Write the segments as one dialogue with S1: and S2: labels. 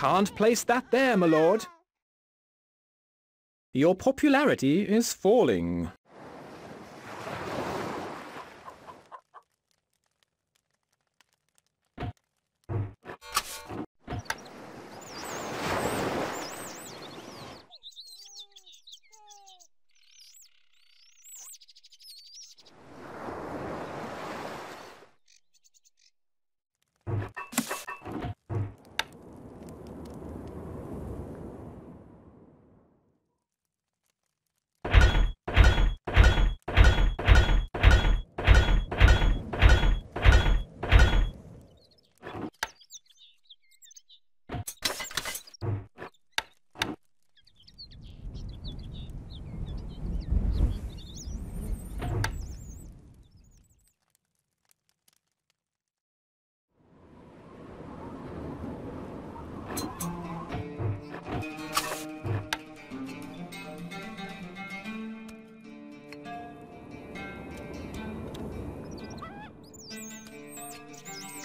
S1: Can't place that there, my lord. Your popularity is falling.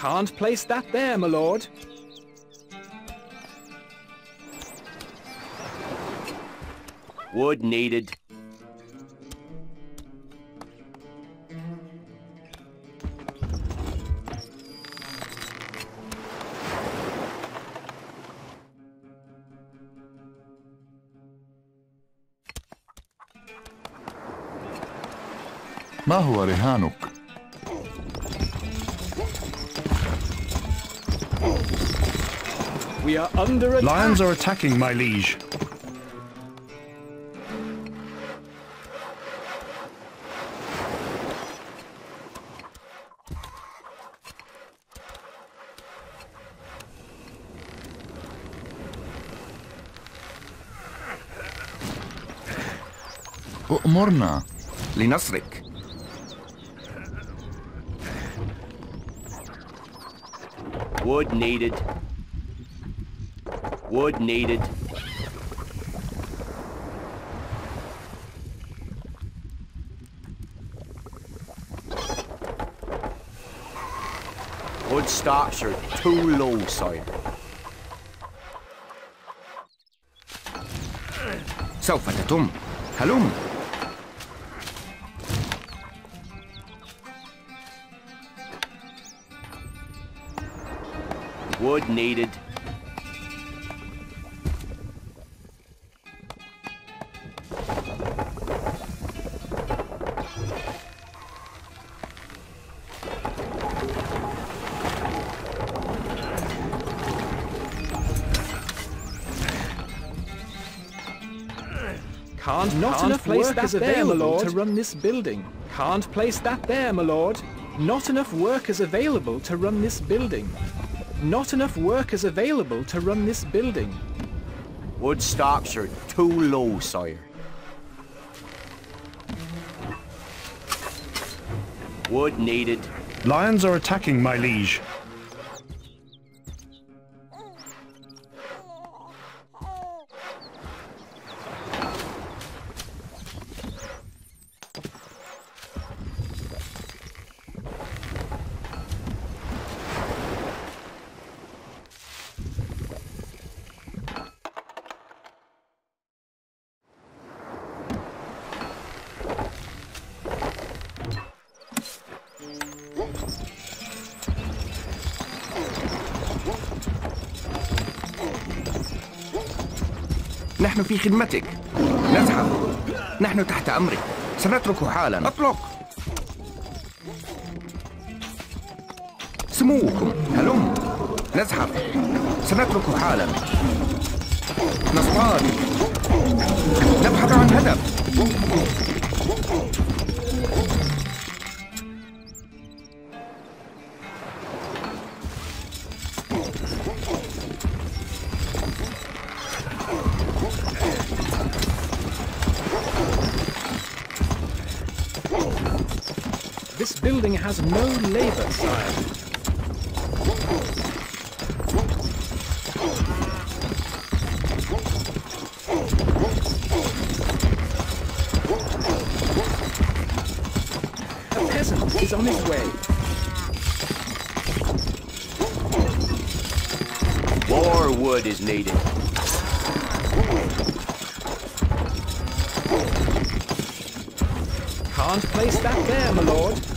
S1: Can't place that there, my lord.
S2: Wood needed.
S3: ما هو رهانك؟
S1: We are under attack.
S4: Lions are attacking, my liege.
S3: أؤمرنا
S2: لنصرك Wood needed. Wood needed. Wood stocks are too low, sire. سوف تتم هلم Wood needed.
S1: Can't not
S5: Can't
S1: enough
S5: place
S1: workers
S5: that there, my
S1: available
S5: lord.
S1: to run this building. Can't place that there, my lord. Not enough workers available to run this building. Not enough workers available to run this building.
S2: Wood stocks are too low, sire. Wood needed.
S4: Lions are attacking, my liege.
S2: نحن في خدمتك. نذهب نحن تحت أمرك. سنترك حالا. أطلق. سموكم. هلم. نذهب سنترك حالا. نصطاد. نبحث عن هدف.
S1: Has no labor, sire. A peasant is on his way.
S6: More wood is needed.
S1: Can't place that there, my lord.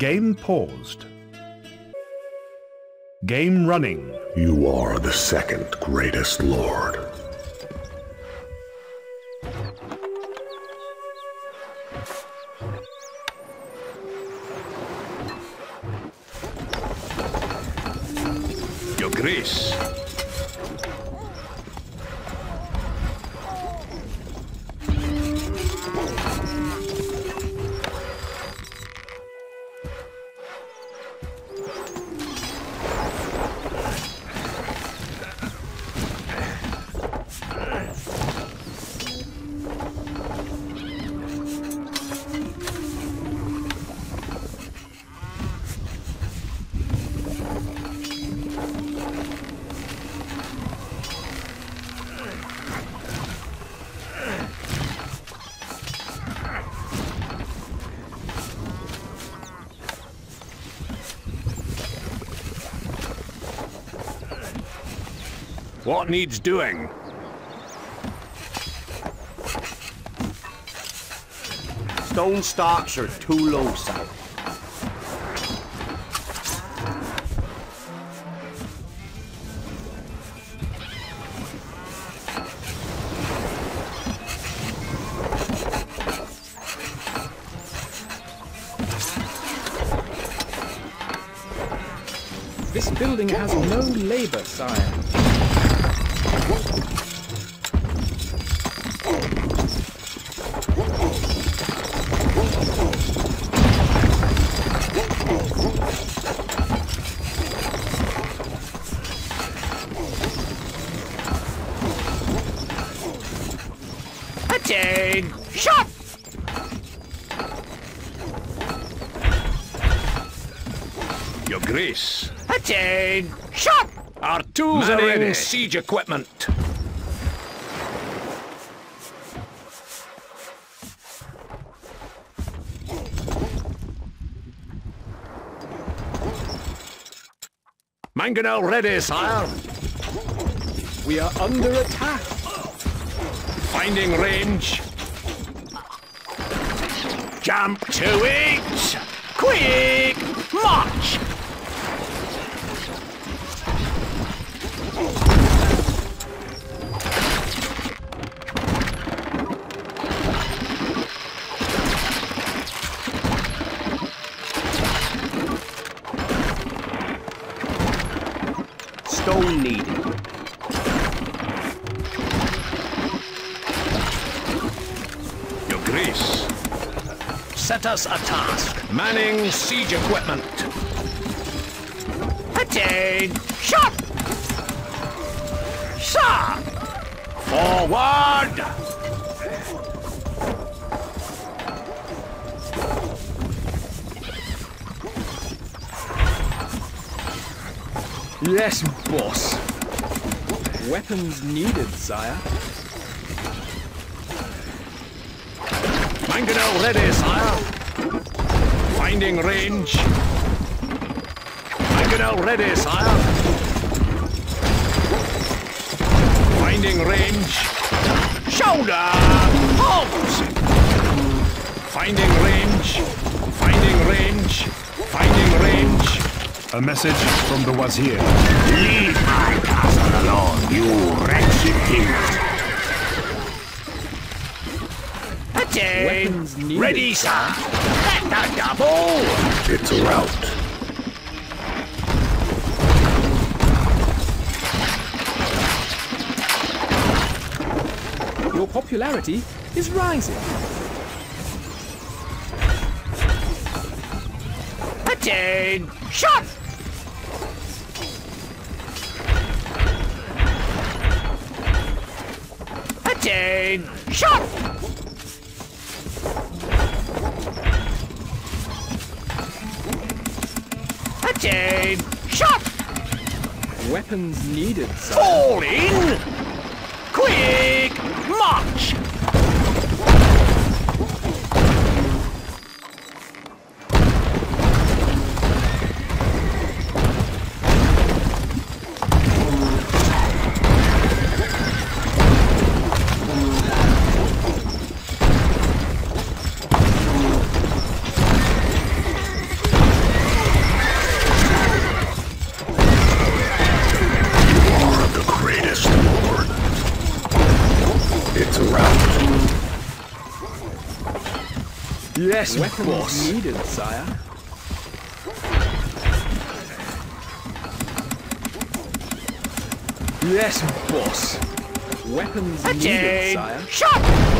S4: Game paused. Game running.
S7: You are the second greatest lord.
S8: Your Grace. What needs doing?
S6: Stone stocks are too low, sire.
S1: This building has no labor, sire.
S8: Your Grace. Attain! Shot! Our tools are ready. siege equipment. Mangonel ready, sire.
S1: We are under attack.
S8: Finding range. Jump to it! Quick! March! Set us a task. Manning siege equipment. Attain! Shot! Sir! Forward!
S1: Yes, boss. Weapons needed, sire.
S8: Mangonel ready, sire. Finding range. Mangonel ready, sire. Finding range. Shoulder! Halt! Finding range. Finding range. Finding range.
S4: A message from the Wazir.
S7: Leave my castle alone, you wretched thief!
S8: Attain! Ready, sir. Let the double!
S7: It's a rout.
S1: Your popularity is rising.
S8: Attain! Shot! Attain! Shot!
S1: Weapons needed, sire.
S8: Fall in! Quick! March!
S6: Yes,
S1: Weapons
S6: boss.
S1: needed, sire.
S6: Yes, boss.
S1: Weapons needed, sire.
S8: Shot!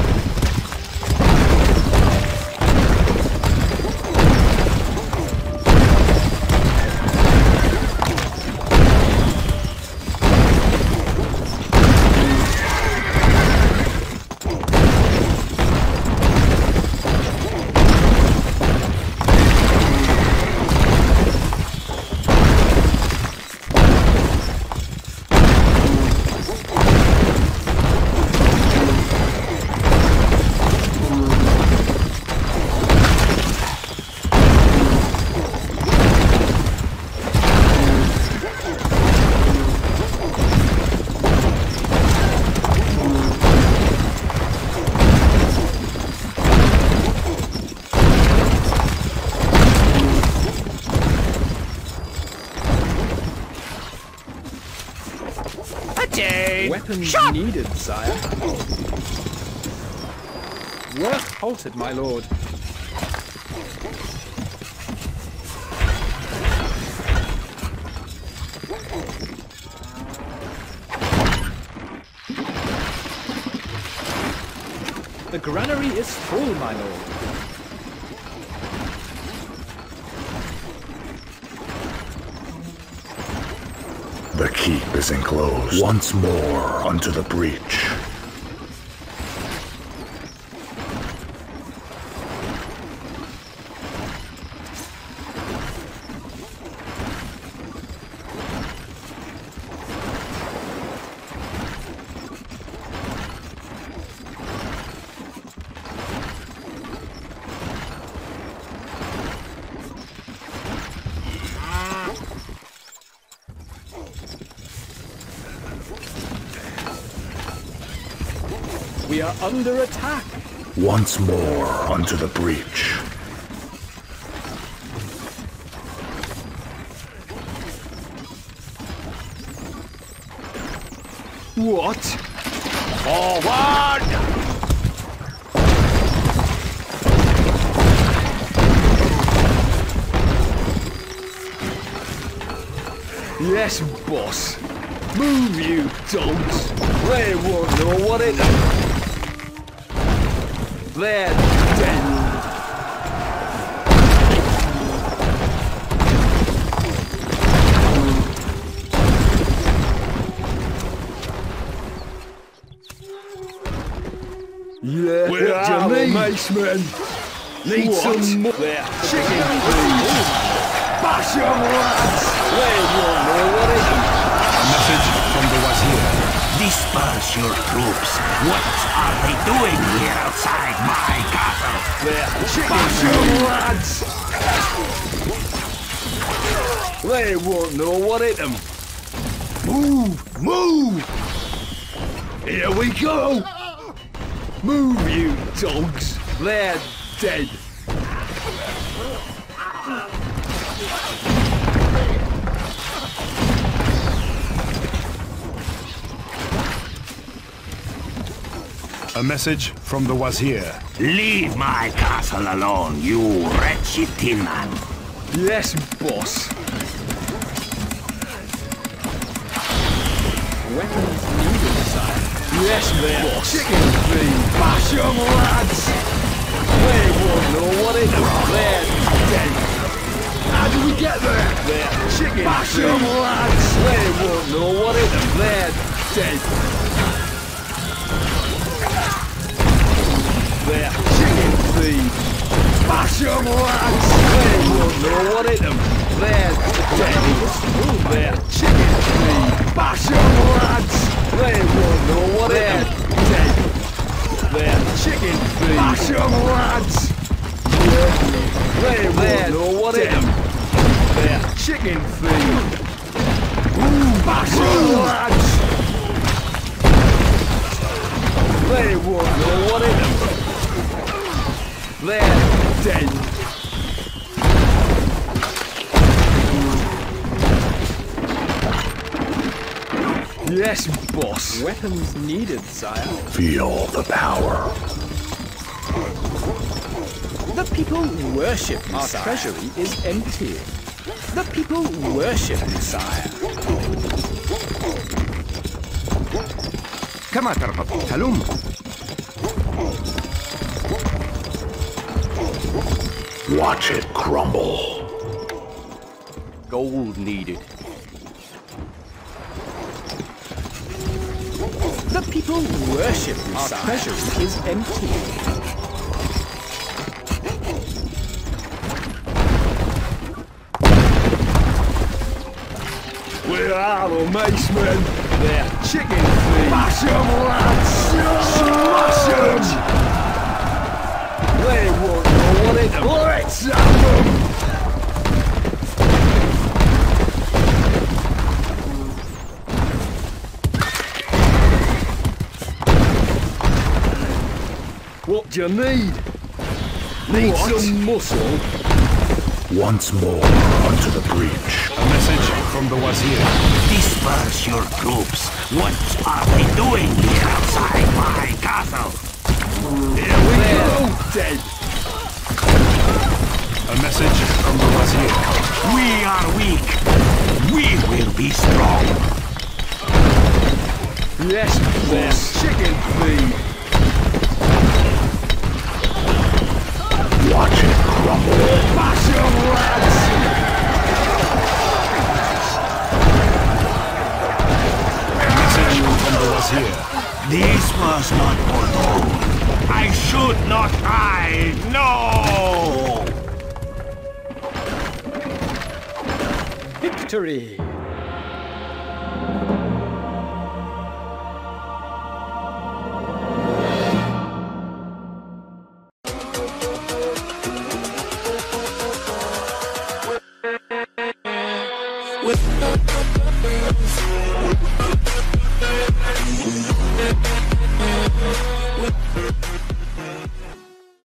S8: Shot!
S1: needed, sire. Work halted, my lord. The granary is full, my lord.
S7: Keep is enclosed. Once more unto the breach.
S1: We are under attack.
S7: Once more onto the breach.
S6: What?
S8: Forward!
S6: Yes, boss. Move, you dogs. They won't know what it is. They're dead. Yeah,
S8: Where
S6: what
S8: are
S6: do you
S8: we?
S6: Need
S8: What?
S6: some more.
S8: There.
S6: Chicken feed. Bash 'em, lads. They won't know what it is.
S4: Message from the Wazir.
S7: Disperse your troops. What are they doing here outside my castle?
S6: 'em, lads. They won't know what hit them. Move, move. Here we go. Move, you dogs. They're dead.
S4: A message from the Wazir.
S7: Leave my castle alone, you wretched tin man.
S6: Yes, boss.
S1: Weapons needed, sire.
S6: Yes, boss. Chicken feed. Bash 'em, lads. They won't know what hit 'em. They're dead. How do we get there? They're chicken Bash 'em, lads. They won't know what hit 'em. They're dead. Feed. Bash 'em, lads! They won't know what hit 'em. There's the dead. They're chicken feed. Bash 'em, lads! They won't know what hit 'em. Dead. They're chicken feed. Bash 'em, lads! They won't know what hit 'em. They're chicken feed. Bash 'em, lads! They won't know what hit 'em. They're dead. Yes, boss.
S1: Weapons needed, sire.
S7: Feel the power.
S1: The people worship you, Our
S6: sire.
S1: treasury is empty. The people worship you, sire.
S7: كما ترغب هلم Watch it crumble.
S6: Gold needed.
S1: The people worship you, Our sire. treasury is empty.
S6: Where are the macemen? They're chicken feed. Bash 'em, lads! Smash 'em! They won't know what it Let's have 'em! What do you need? Need some muscle?
S7: Once more onto the breach.
S4: A message from the Wazir.
S7: Disperse your troops. What are they doing here outside my castle?
S6: Here we go! Dead!
S4: A message from the Wazir.
S7: We are weak. We will be strong.
S6: Yes, boss. Chicken feed.
S7: Watch it crumble.
S6: Bash 'em, lads!
S4: Message from the Wazir.
S7: This was not Bordeaux. I should not hide. No!
S1: Victory!